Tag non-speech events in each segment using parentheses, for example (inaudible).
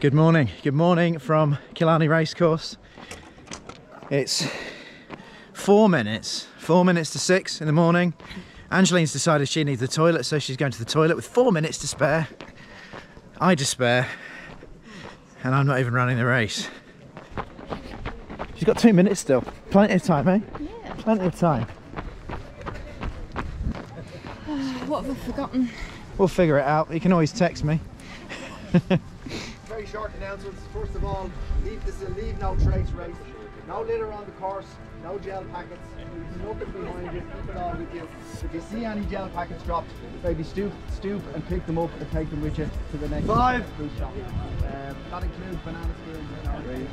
Good morning. Good morning from Killarney Racecourse. It's four minutes, four minutes to six in the morning. Angeline's decided she needs the toilet, so she's going to the toilet with four minutes to spare. I despair, and I'm not even running the race. She's got two minutes still. Plenty of time, eh? Yeah. Plenty of time. (sighs) What have I forgotten? We'll figure it out. You can always text me. (laughs) Very short announcements. First of all, leave this a leave no trace race. No litter on the course, no gel packets. There's nothing behind you, keep it all with you. If you see any gel packets dropped, maybe stoop, stoop and pick them up and take them with you to the next Five. food shop. Um, that includes banana skins. You.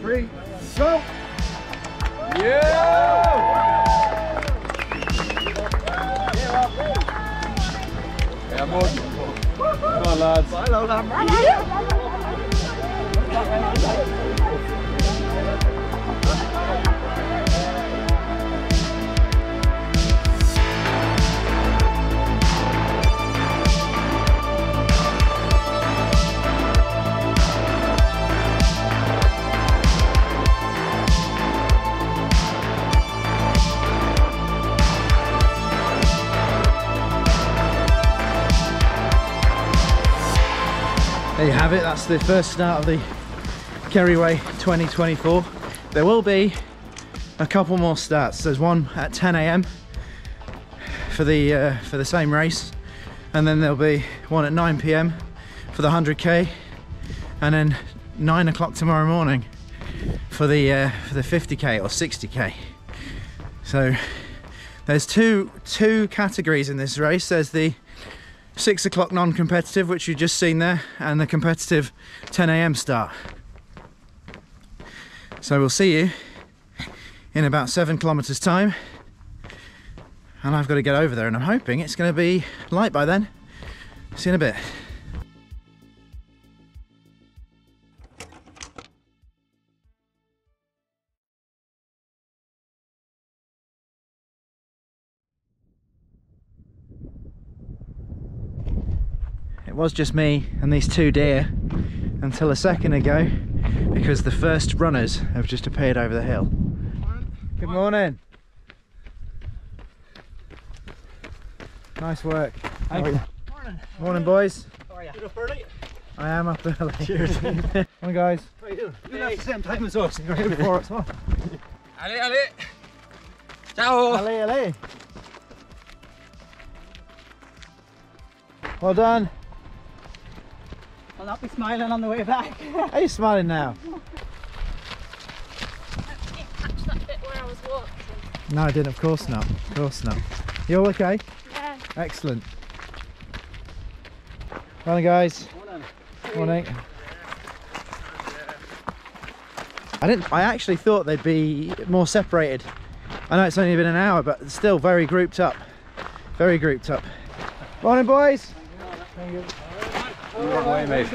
Three, go! Yeah, more. Come on, lads. There you have it, that's the first start of the Kerryway 2024. There will be a couple more starts. There's one at 10 a.m. for the uh, for the same race, and then there'll be one at 9 p.m. for the 100k, and then 9 o'clock tomorrow morning for the uh, for the 50k or 60k. So there's two two categories in this race. There's the six o'clock non-competitive which you've just seen there and the competitive 10 a.m start so we'll see you in about seven kilometers time. And I've got to get over there and I'm hoping it's going to be light by then. See you in a bit. It was just me and these two deer until a second ago because the first runners have just appeared over the hill. Good morning. Nice work. Morning. Morning boys. How are you? You up early? I am up early. (laughs) Cheers. (laughs) Morning guys. How you doing? You at the same time as us. You're here before us. huh? Allez Ciao Allez, allez. Well done. I'll not be smiling on the way back. (laughs) Are you smiling now? Catch that bit where I. No, I didn't. Of course not. Of course not. You all okay? Yeah. Excellent. Morning, guys. Morning. I didn't. I actually thought they'd be more separated. I know it's only been an hour, but still very grouped up. Very grouped up. Morning, boys. Wrong way, mate.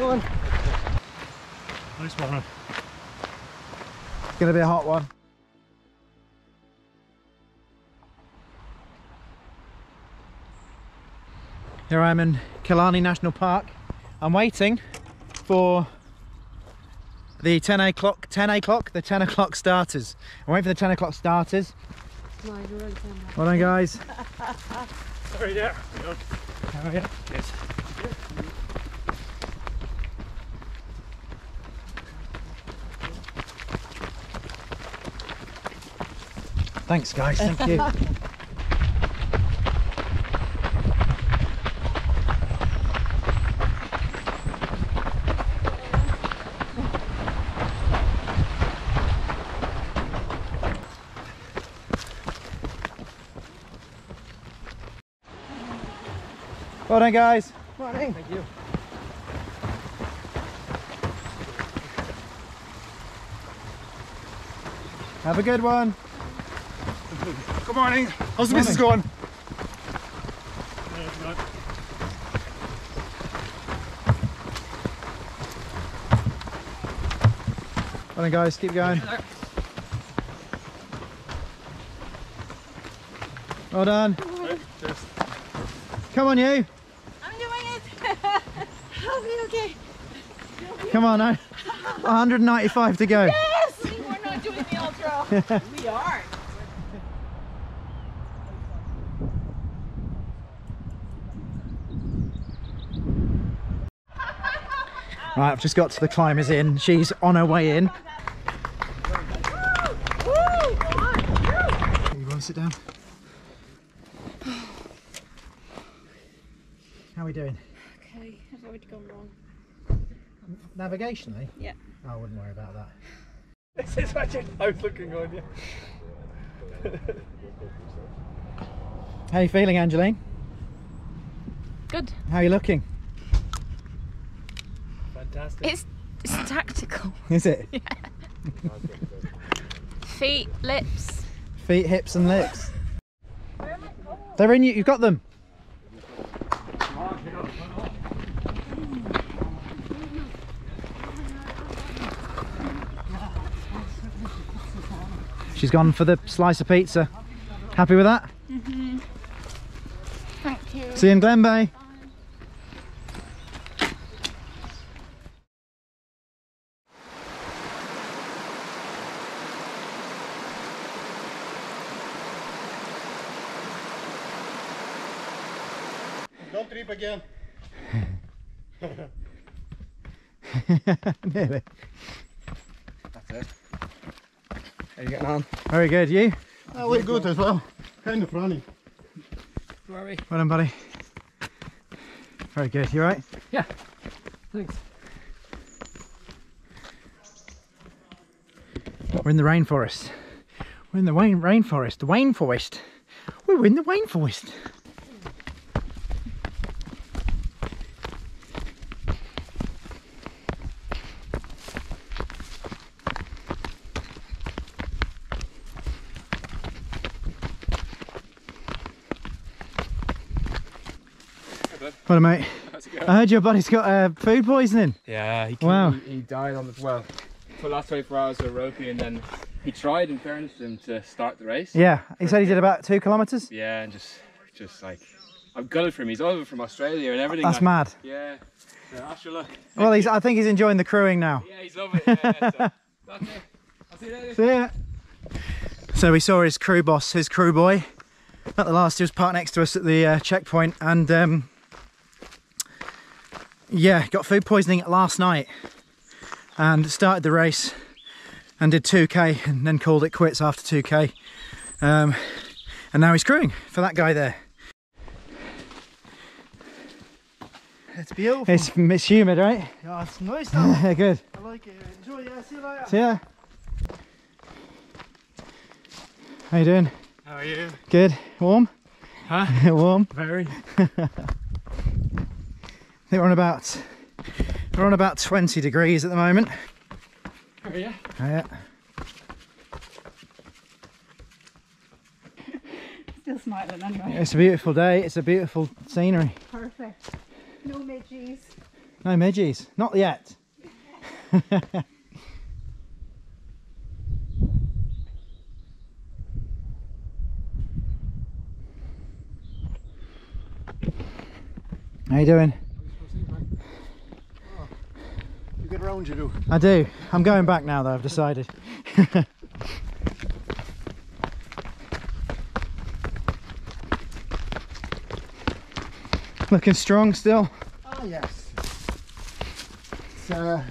It's gonna be a hot one. Here I am in Killarney National Park. I'm waiting for the 10 o'clock, 10 o'clock, the 10 o'clock starters. I'm waiting for the 10 o'clock starters. Well done, guys. (laughs) Sorry there. How are you? Yes. Thanks, guys. Thank you. (laughs) Well done, guys. Morning. Thank you. Have a good one. Good morning. How's the business going? Well done, guys. Keep going. Well done. Come on, you. I'm doing it. (laughs) I'll be okay. Come on uh, now. 195 to go. Yes! We're not doing the ultra. (laughs) Right, I've just got to the climbers in. She's on her way in. You want to sit down? How are we doing? Okay, I've already gone wrong. Navigationally? Yeah. Oh, I wouldn't worry about that. This is what you I was looking on you. How are you feeling, Angeline? Good. How are you looking? Fantastic. It's it's tactical. (laughs) Is it? (laughs) Feet, lips. Feet, hips, and lips. They're in you. You've got them. She's gone for the slice of pizza. Happy with that? Mhm. Thank you. See you in Glenbeigh. Don't trip again. Nearly. That's it. How you getting on? Very good. You? Oh, we're good as well. Kind of running. Where are? Well done, buddy. Very good. You right? Yeah. Thanks. We're in the rainforest. We're in the Wayne rainforest. The rainforest. We're in the Wayne Well, mate, it? I heard your buddy's got uh, food poisoning. Yeah, he, Wow. he, he died on the well for the last 24 hours of ropey, and then he tried, in fairness to him, to start the race. Yeah, he said he did about two kilometres. Yeah, and just, just like, I'm gutted for him. He's over from Australia and everything. That's like, mad. Yeah. So, look. Well, he's. I think he's enjoying the crewing now. Yeah, he's loving it. Yeah, so, (laughs) that's it. I'll see you later. See ya. So we saw his crew boss, his crew boy, at the last. He was parked next to us at the uh, checkpoint, and um, yeah, got food poisoning last night, and started the race, and did 2k, and then called it quits after 2k, um, and now he's crewing for that guy there. It's beautiful. It's it's humid, right? Yeah, it's nice though. Yeah, (laughs) good. I like it. Enjoy. Yeah, see you later. See ya. How you doing? How are you? Good. Warm? Huh? (laughs) Warm. Very. (laughs) I think we're on about we're on about 20 degrees at the moment. How are you? Yeah. Oh, (laughs) Still smiling anyway. It's a beautiful day. It's a beautiful scenery. Perfect. No midges. No midges. Not yet. (laughs) How you doing? You get around, you do. I do. I'm going back now though, I've decided. (laughs) Looking strong still. Ah, yes. It's, uh,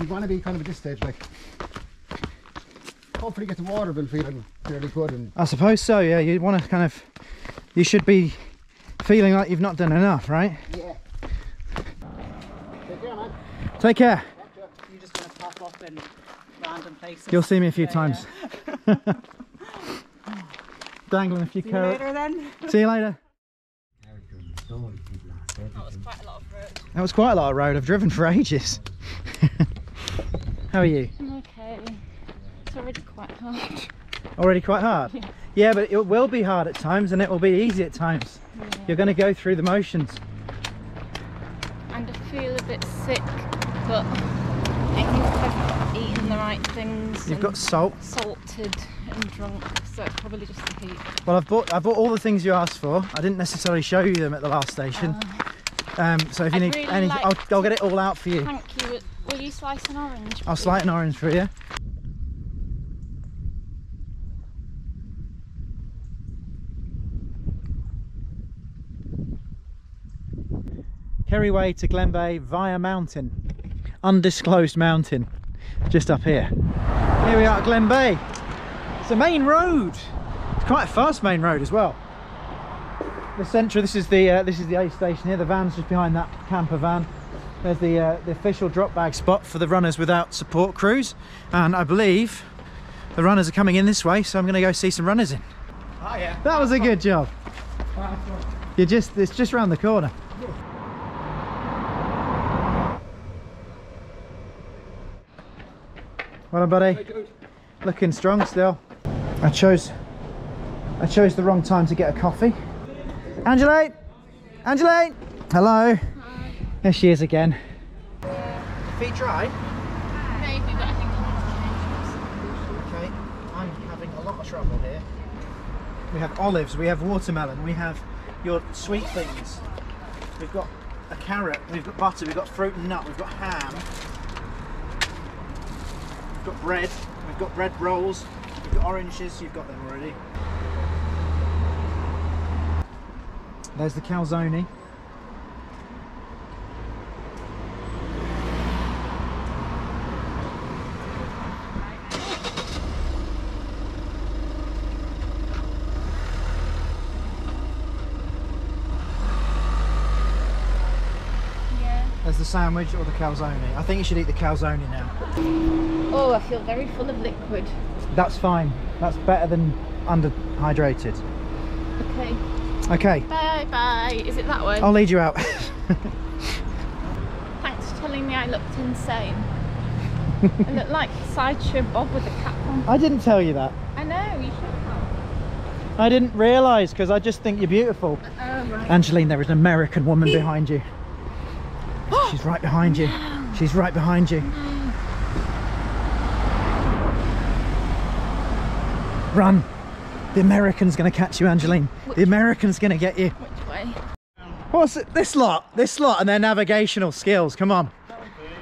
you want to be kind of at this stage, like. Hopefully, get the water bill feeling fairly good and I suppose so, yeah. You want to kind of, you should be feeling like you've not done enough, right? yeah. Take care, man. Take care. You just want to pop up in random places. You'll see me a few Yeah, times. (laughs) Dangling a few See you later then. See you later. That was quite a lot of road. That was quite a lot of road. I've driven for ages. (laughs) How are you? I'm okay. It's already quite hard. Already quite hard? Yeah. Yeah, but it will be hard at times and it will be easy at times. You're going to go through the motions. And I feel a bit sick, but I think I've eaten the right things. You've got salt. salted and drunk, so it's probably just the heat. Well, I've bought I bought all the things you asked for. I didn't necessarily show you them at the last station. Um, so if you I'd need really any, like I'll, I'll get it all out for you. Thank you Will you slice an orange? I'll slice an orange for you. Kerry Way to Glenbeigh via mountain. Undisclosed mountain. Just up here. Here we are at Glenbeigh. It's a main road. It's quite a fast main road as well. The centre, this is the uh, this is the aid station here. The van's just behind that camper van. There's the uh, the official drop bag spot for the runners without support crews, and I believe the runners are coming in this way. So I'm going to go see some runners in. Oh yeah. That was a good job. You just it's just round the corner. Well, done, buddy. Looking strong still. I chose I chose the wrong time to get a coffee. Angelate! Angelate! Hello. There she is again. Feet dry? Maybe, but I think I'm Okay, I'm having a lot of trouble here. We have olives, we have watermelon, we have your sweet things. We've got a carrot, we've got butter, we've got fruit and nut, we've got ham. We've got bread, we've got bread rolls, we've got oranges, you've got them already. There's the calzone. Yeah. There's the sandwich or the calzone. I think you should eat the calzone now. Oh, I feel very full of liquid. That's fine. That's better than underhydrated. Okay. Okay, Bye bye. Is it that way? I'll lead you out. (laughs) Thanks for telling me I looked insane. I look (laughs) like Sideshow Bob with a cap on. I didn't tell you that. I know, you should have. I didn't realise because I just think you're beautiful. Oh, right. Angeline, there is an American woman behind you. She's right behind you. She's right behind you. Run. The American's going to catch you, Angeline. The American's going to get you. Which way? What's it? this lot? This lot and their navigational skills. Come on.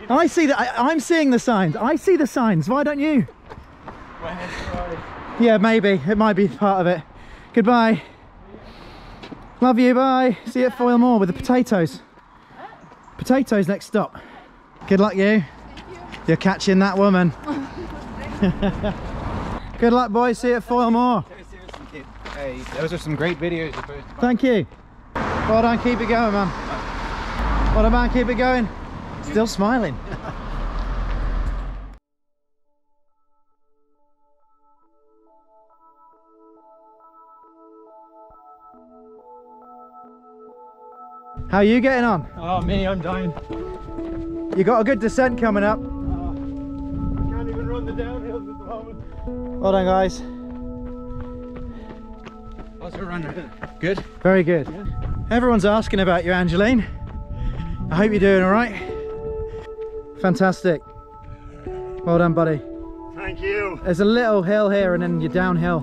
I see that. I, I'm seeing the signs. I see the signs. Why don't you? Yeah, maybe. It might be part of it. Goodbye. Love you. Bye. See you at Foilmore with the potatoes. Potatoes next stop. Good luck, you. You're catching that woman. (laughs) Good luck, boys. See you at Foilmore. Hey, those are some great videos. Thank you. Well done, keep it going, man. Well done, man, keep it going. Still smiling. (laughs) How are you getting on? Oh, me, I'm dying. You got a good descent coming up. Can't even run the downhills at the moment. Well done, guys. How's the run? Good. Very good. Everyone's asking about you, Angeline. I hope you're doing all right. Fantastic. Well done, buddy. Thank you. There's a little hill here and then you're downhill.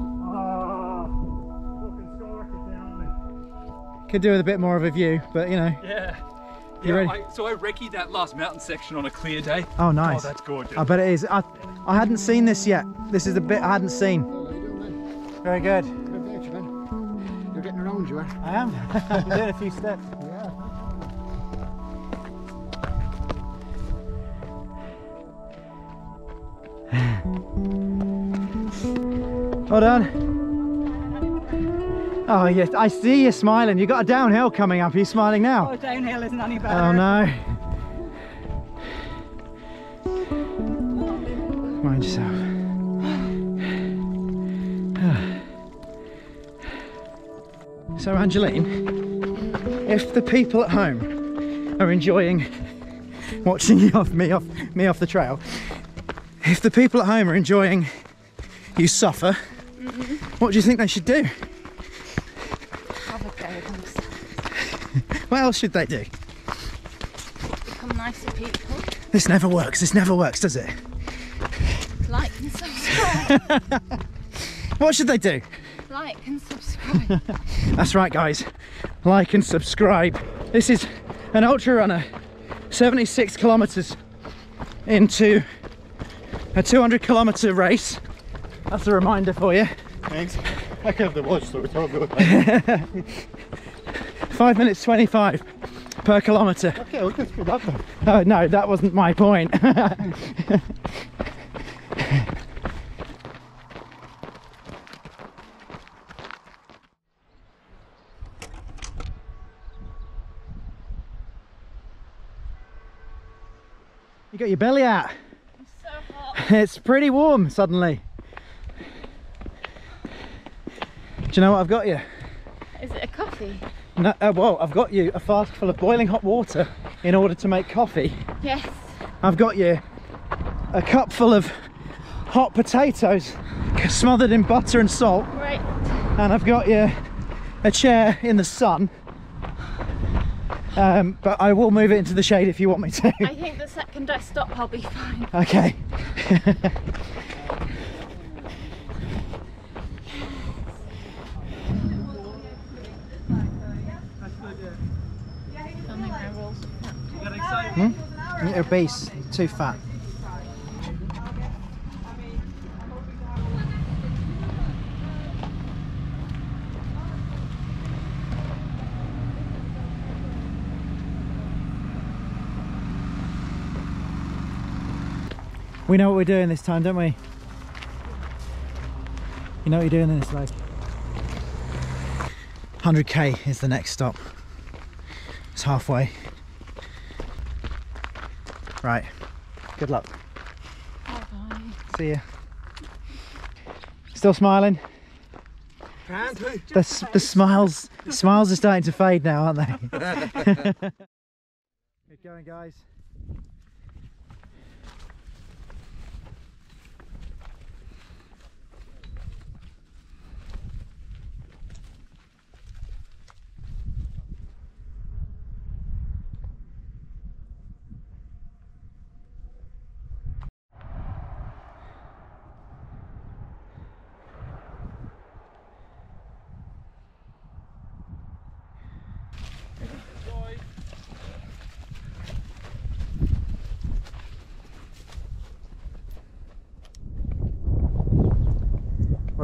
Could do with a bit more of a view, but you know. Yeah. You Yeah, ready? I, so I recce'd that last mountain section on a clear day. Oh, nice. Oh, that's gorgeous. I bet it is. I, I hadn't seen this yet. This is the bit I hadn't seen. Oh, how you doing, man? Very good. Good day, you, man. You're getting around, you are. I am. (laughs) I'm doing a few steps. Yeah. Well done. Oh, yes. I see you smiling. You got a downhill coming up. Are you smiling now? Oh, downhill isn't any better. Oh, no. Mind yourself. (sighs) So, Angeline, if the people at home are enjoying watching (laughs) you off me off me off the trail, if the people at home are enjoying you suffer, mm-hmm. what do you think they should do? Have a go of themselves. What else should they do? Become nicer people. This never works. This never works, does it? Like and (laughs) subscribe. What should they do? like and subscribe. (laughs) That's right, guys. Like and subscribe. This is an ultra runner, 76 kilometers into a 200 kilometer race. That's a reminder for you. Thanks. I can have the watch, so it's all good. Five minutes 25 per kilometer. okay, we can speed up then. Oh no, that wasn't my point. (laughs) you got your belly out. So hot. (laughs) It's pretty warm suddenly. Do you know what I've got you? Is it a coffee? No, uh, well, I've got you a flask full of boiling hot water in order to make coffee. Yes. I've got you a cup full of hot potatoes smothered in butter and salt, Right. and I've got you a chair in the sun. Um, but I will move it into the shade if you want me to. I think the second I stop, I'll be fine. (laughs) okay. (laughs) Tell me my rules. Hmm? You're obese, too fat. We know what we're doing this time, don't we? You know what you're doing in this race. 100k is the next stop. It's halfway. Right. Good luck. Bye-bye. See you. Still smiling? Can't? The, s- the smiles smiles are starting to fade now, aren't they? (laughs) (laughs) Good going, guys.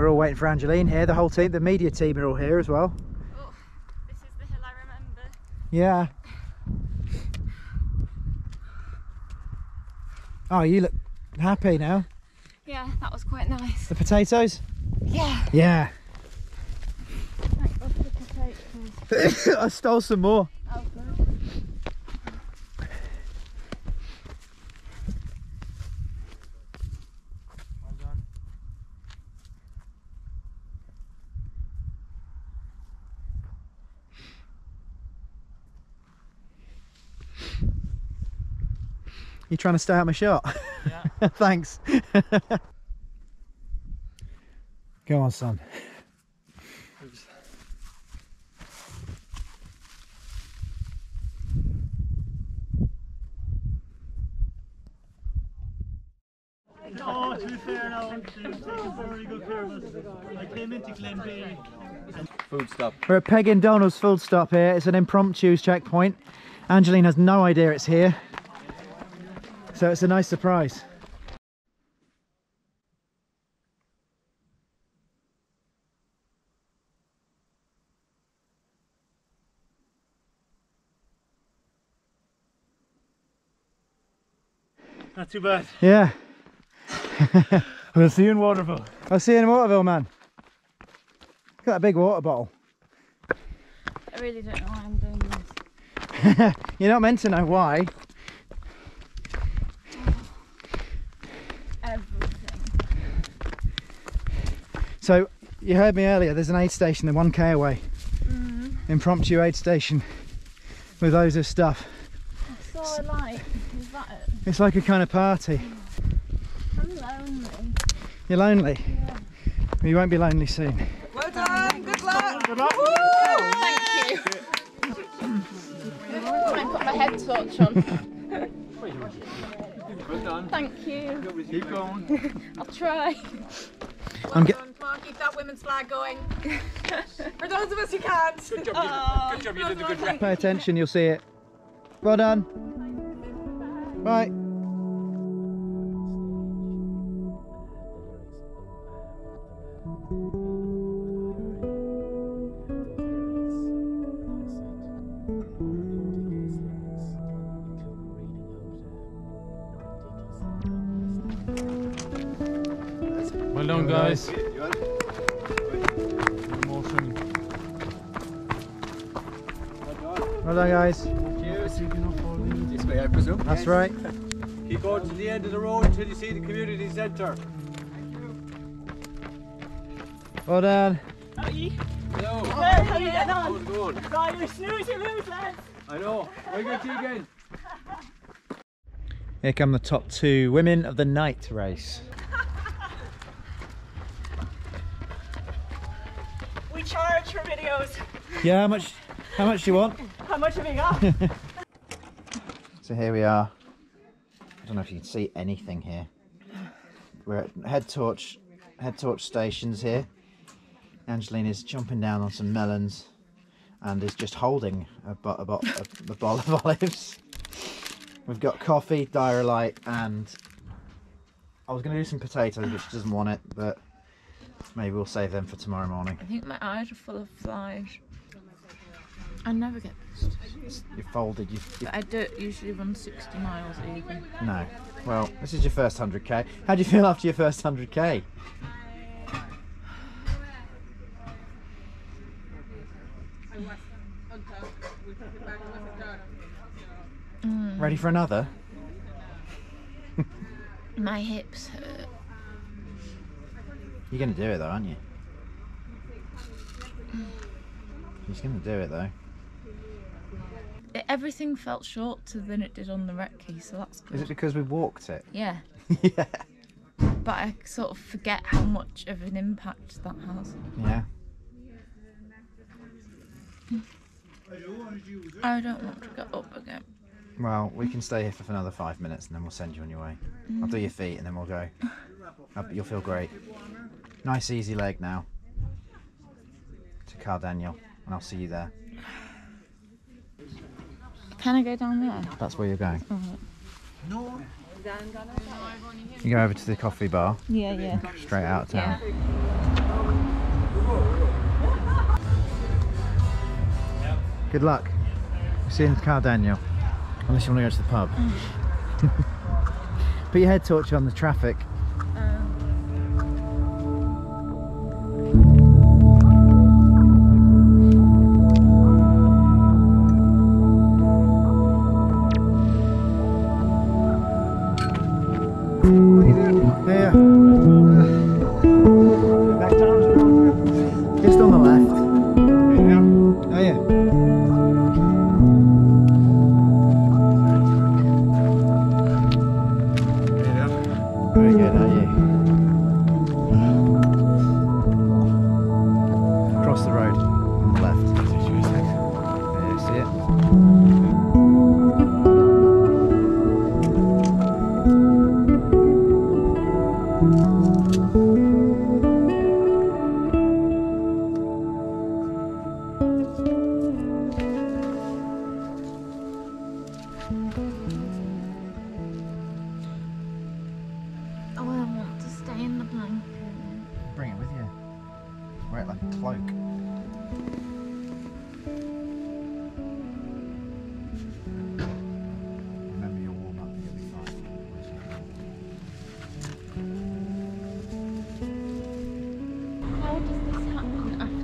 We're all waiting for Angeline here. The whole team, the media team are all here as well. Oh, this is the hill I remember. Yeah. Oh, you look happy now. Yeah, that was quite nice. The potatoes? Yeah. Yeah. Thank God for the potatoes. (laughs) I stole some more. Oh, good. You trying to stay out my shot? Yeah. (laughs) Thanks. Go on, son. Oh, to be fair now, they've very good care of us. I came into Glenbeigh Food stop. We're at Peg and Donald's food stop here. It's an impromptu checkpoint. Angeline has no idea it's here. So it's a nice surprise. Not too bad. Yeah. (laughs) We'll see you in Waterville. I'll see you in Waterville, man. Look at that big water bottle. I really don't know why I'm doing this. (laughs) You're not meant to know why. Everything. So you heard me earlier. There's an aid station, the 1k away. Mm-hmm. Impromptu aid station with loads of stuff. That's all I like. Is that it? It's like a kind of party. I'm lonely. You're lonely. Well, you won't be lonely soon. Well done. Good luck. Thank you. Try and put my head torch on. Good done. Thank you. Keep going. (laughs) I'll try. I'm get- Come on, keep that women's flag going. (laughs) For those of us who can't. Good job. You, good job. You did a good rep. Pay attention, you'll see it. Well done. Right. That's right. Keep going to the end of the road until you see the community centre. Well done. How are you? Hello. Well, how are you getting How's on? it going? God, you're snooze, you lose, lads. I know. Very good to you again. Here come the top two women of the night race. We charge for videos. Yeah, how much? How much do you want? How much have you got? (laughs) So here we are. I don't know if you can see anything here. We're at head torch, head torch stations here. Angeline is jumping down on some melons, and is just holding a, bo- a, bo- a, bowl of (laughs) olives. We've got coffee, diarrhea, and I was going to do some potatoes, but she doesn't want it, but maybe we'll save them for tomorrow morning. I think my eyes are full of flies. I never get You're folded. You, you I don't usually run 60 miles either. no. Well, this is your first 100k. How do you feel after your first 100k? Mm. Ready for another? My hips hurt. You're gonna do it though, aren't you? You're gonna do it though. It, everything felt shorter than it did on the recce, so that's good. Is it because we walked it? Yeah, (laughs) yeah. but I sort of forget how much of an impact that has. Yeah. I don't want to get up again. Well, we can stay here for another five minutes and then we'll send you on your way. I'll do your feet and then we'll go. (laughs) You'll feel great. Nice easy leg now. To Caherdaniel, and I'll see you there. Can I go down there? That's where you're going. No. You go over to the coffee bar, Yeah, yeah. straight out of town. Good luck. See you in Caherdaniel. Unless you want to go to the pub. Mm. (laughs) Put your head torch on the traffic.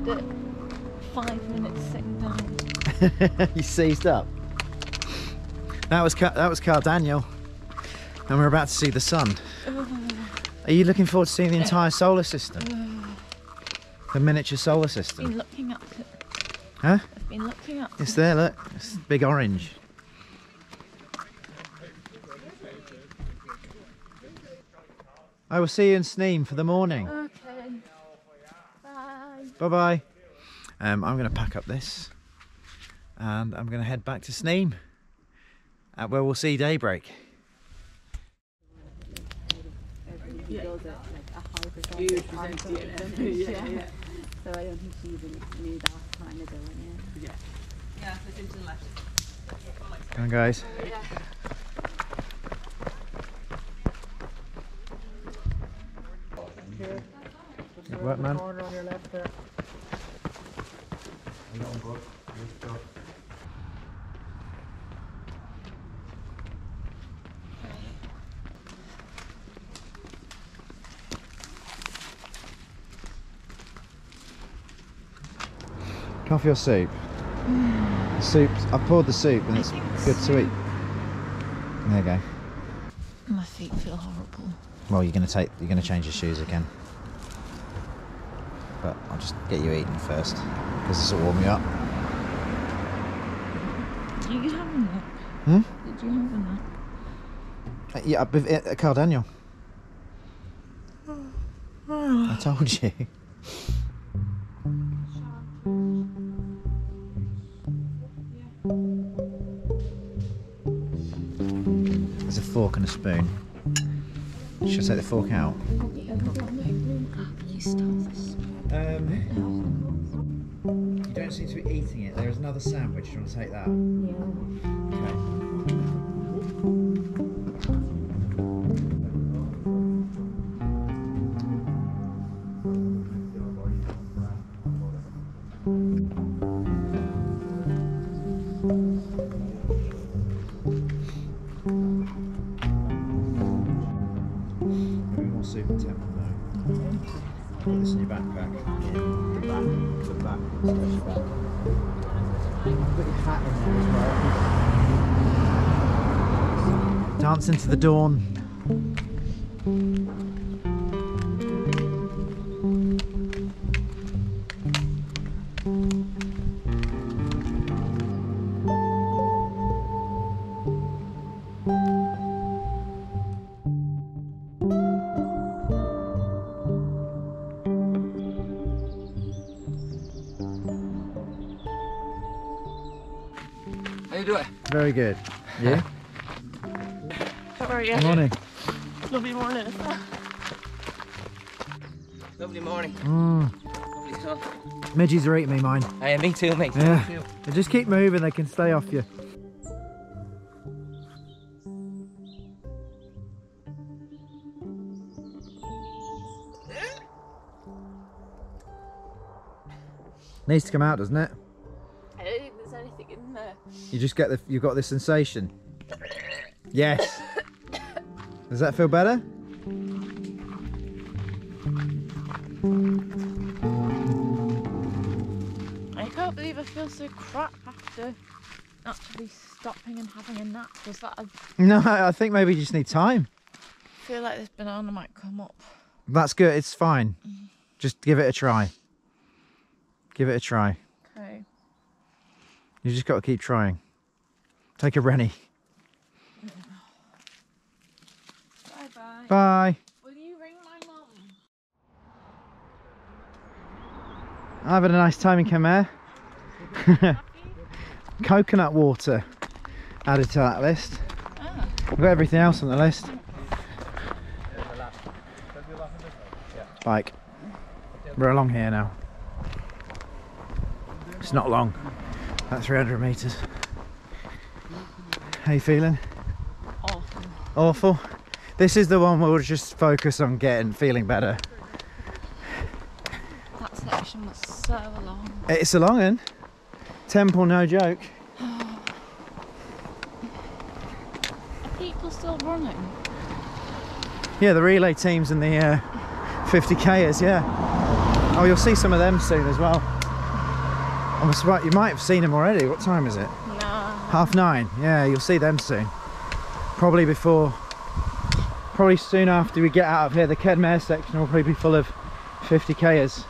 After five minutes sitting down? you seized up. That was Ca- that was Caherdaniel, and we're about to see the sun. Are you looking forward to seeing the entire solar system? The miniature solar I've system. been looking it. Huh? I've been looking at It's there, look. It's big orange. I will see you in Sneem for the morning. Bye. Bye. Um, I'm going to pack up this and I'm going to head back to Sneem, uh, where we'll see daybreak. Yeah. Come on, guys. Good what, man? Coffee or soup? Mm. Soup. I poured the soup and it's good soup. to eat. There you go. My feet feel horrible. Well, you're gonna take. You're gonna change your shoes again. I'll just get you eating first because this will warm you up. Did you have a nap? Hmm? Did you have a nap? Uh, Yeah, at Biv- at Caherdaniel. I (sighs) told you. There's a fork and a spoon. Should I take the fork out? You stole this. Um, you don't seem to be eating it. There is another sandwich. Do you want to take that? Okay. Dance into the dawn. How you doing? Very good. Midges are eating me, mine. Hey, me too, mate. Yeah. Me too. They just keep moving, they can stay off you. Needs to come out, doesn't it? I don't think there's anything in there. You just get the you've got the sensation. Yes. Does that feel better? Feel so crap after actually stopping and having a nap. Was that a, No, I think maybe you just need time. I feel like this banana might come up. That's good. It's fine. Just give it a try. Give it a try. Okay. You just got to keep trying. Take a Rennie. Bye bye. Bye. Will you ring my mum? Having a nice time in Khmer. (laughs) Coconut water added to that list. Ah. We've got everything else on the list. Like, we're along here now. It's not long, about 300 metres. How you feeling? Awful. Awful. This is the one where we'll just focus on getting feeling better. That section was so long. It's a long one. Temple, no joke. Are people still running? Yeah, the relay teams and the uh, 50kers, yeah. Oh, you'll see some of them soon as well. I'm surprised, you might have seen them already. What time is it? Half nine. Yeah, you'll see them soon. Probably before, probably soon after we get out of here, the Kenmare section will probably be full of 50kers.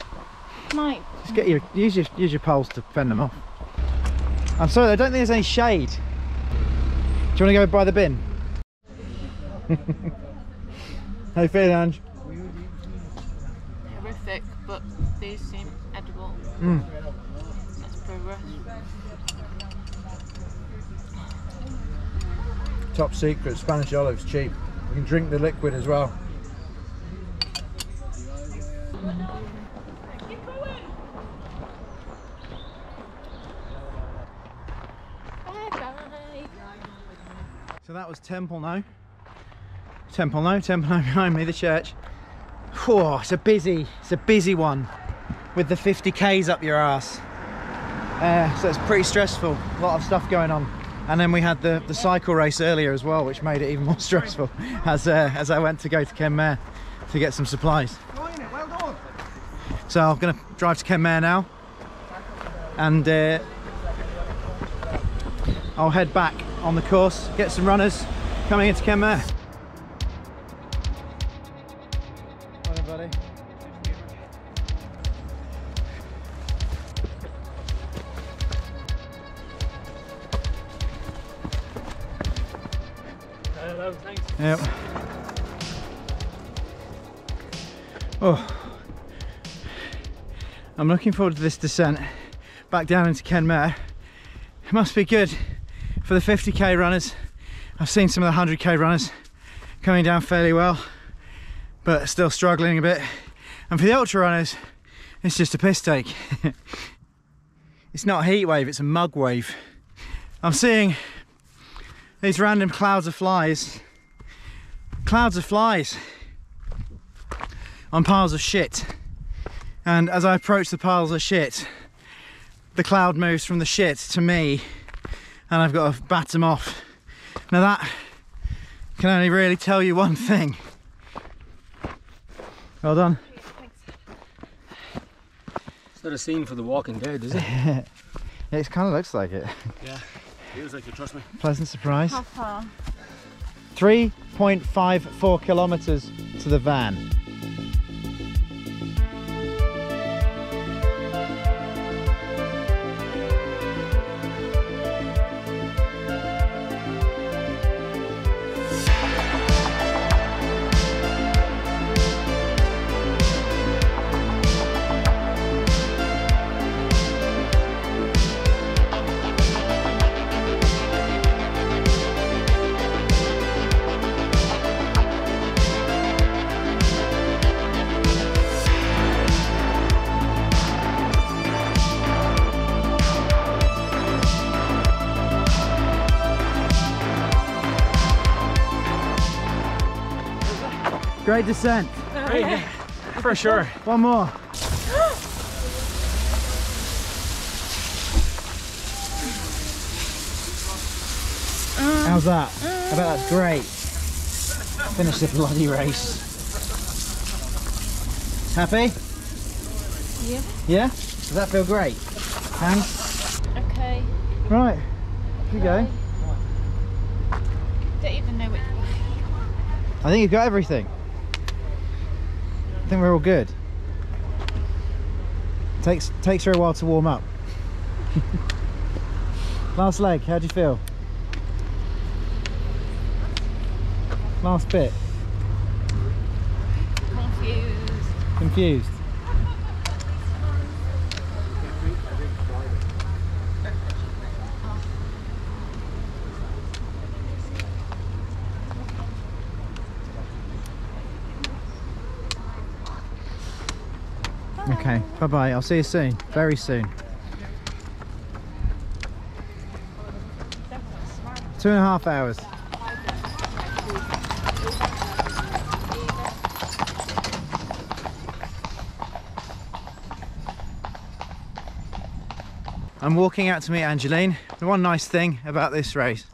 (laughs) Mike. Just get your use your use your poles to fend them off. I'm sorry, I don't think there's any shade. Do you want to go by the bin? (laughs) How you feeling, Ange? Horrific, but these seem edible. Mm. That's progress. Top secret, Spanish olives, cheap. You can drink the liquid as well. Bye bye. So that was Templenoe. Temple now, Templenoe behind me, the church. Whew, it's a busy, it's a busy one with the 50k's up your ass. Uh, so it's pretty stressful, a lot of stuff going on. And then we had the, the cycle race earlier as well, which made it even more (laughs) stressful as uh, as I went to go to Kenmare to get some supplies. So I'm gonna drive to Kenmare now and uh, I'll head back on the course, get some runners coming into Kenmare. Morning, buddy. Hello, thanks. Yep. Oh. I'm looking forward to this descent back down into Kenmare. It must be good for the 50k runners. I've seen some of the 100k runners coming down fairly well, but still struggling a bit. And for the ultra runners, it's just a piss take. (laughs) it's not a heat wave, it's a mug wave. I'm seeing these random clouds of flies clouds of flies on piles of shit and as I approach the piles of shit the cloud moves from the shit to me and I've got to bat them off now that can only really tell you one thing well done It's not a scene for The Walking Dead, is it? (laughs) it kind of looks like it yeah. Feels like it, trust me. pleasant surprise How far? 3.54 kilometers to the van Great descent. For sure. One more. How's that? I bet that's great. Finish the bloody race. Happy? Yeah. Yeah? Does that feel great? Hands? Okay. Right. Here you go. Don't even know which way. I think you've got everything. I think we're all good. Takes takes her a while to warm up. (laughs) Last leg, how do you feel? Last bit. Confused. Confused. Okay, bye bye. I'll see you soon. Very soon. Two and a half hours. I'm walking out to meet Angeline. The one nice thing about this race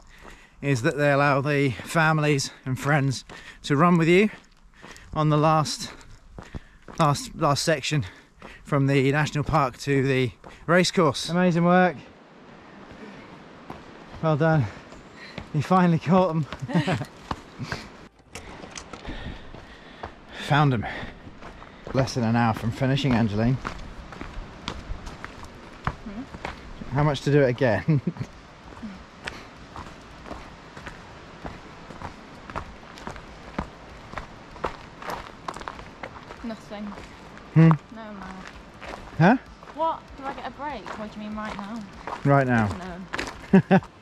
is that they allow the families and friends to run with you on the last last last section from the national park to the race course. Amazing work. Well done. You finally caught them. (laughs) Found them. Less than an hour from finishing, Angeline. Hmm? How much to do it again? (laughs) Nothing. Hmm? No, no. huh? What? Do I get a break? What do you mean right now? Right now. (laughs)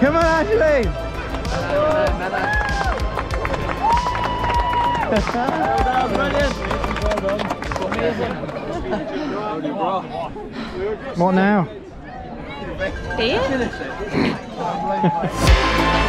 Come on, Ashley! What now? Also, (laughs)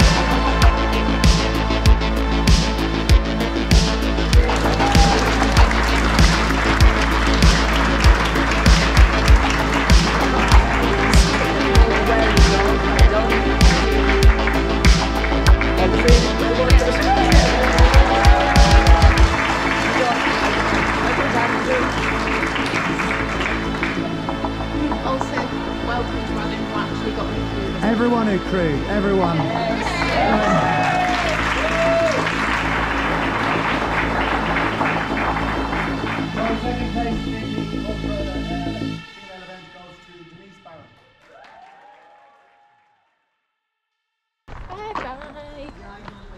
Everyone who crewed, everyone.